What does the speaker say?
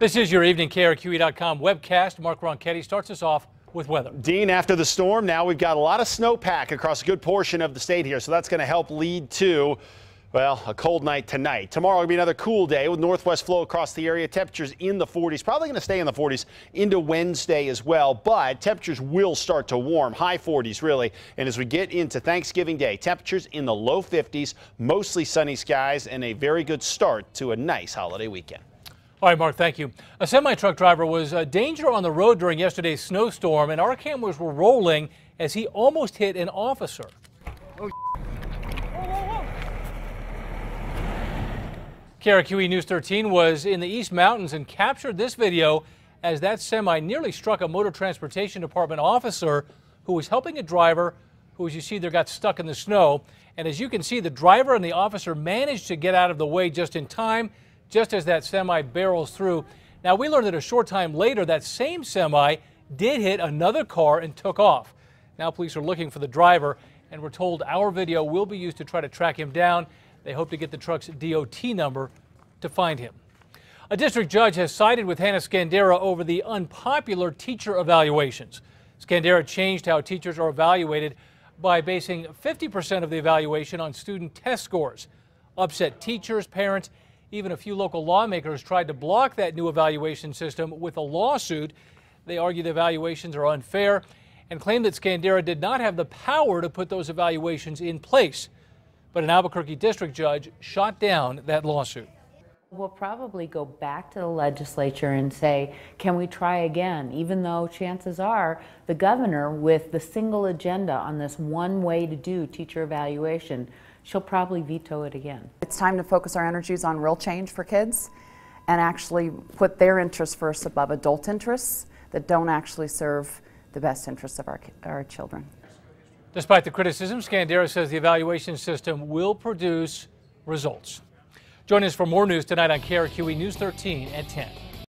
This is your evening KRQE.com webcast. Mark Ronchetti starts us off with weather. Dean, after the storm, now we've got a lot of snowpack across a good portion of the state here, so that's going to help lead to well, a cold night tonight. Tomorrow will be another cool day with northwest flow across the area. Temperatures in the 40s, probably going to stay in the 40s into Wednesday as well, but temperatures will start to warm, high 40s really. And as we get into Thanksgiving Day, temperatures in the low 50s, mostly sunny skies, and a very good start to a nice holiday weekend. All right, Mark, thank you. A semi truck driver was a danger on the road during yesterday's snowstorm, and our cameras were rolling as he almost hit an officer. Oh, KRQE News 13 was in the East Mountains and captured this video as that semi nearly struck a Motor Transportation Department officer who was helping a driver who, as you see there, got stuck in the snow. And as you can see, the driver and the officer managed to get out of the way just in time, just as that semi barrels through. Now, we learned that a short time later, that same semi did hit another car and took off. Now, police are looking for the driver, and we're told our video will be used to try to track him down. They hope to get the truck's DOT number to find him. A district judge has sided with Hanna Skandera over the unpopular teacher evaluations. Scandera changed how teachers are evaluated by basing 50% of the evaluation on student test scores. Upset teachers, parents, even a few local lawmakers tried to block that new evaluation system with a lawsuit. They argue the evaluations are unfair and claim that Skandera did not have the power to put those evaluations in place but an Albuquerque district judge shot down that lawsuit. We'll probably go back to the legislature and say, can we try again? Even though chances are the governor, with the single agenda on this one way to do teacher evaluation, she'll probably veto it again. It's time to focus our energies on real change for kids and actually put their interests first above adult interests that don't actually serve the best interests of our, our children. Despite the criticism, Skandera says the evaluation system will produce results. Join us for more news tonight on KRQE News 13 at 10.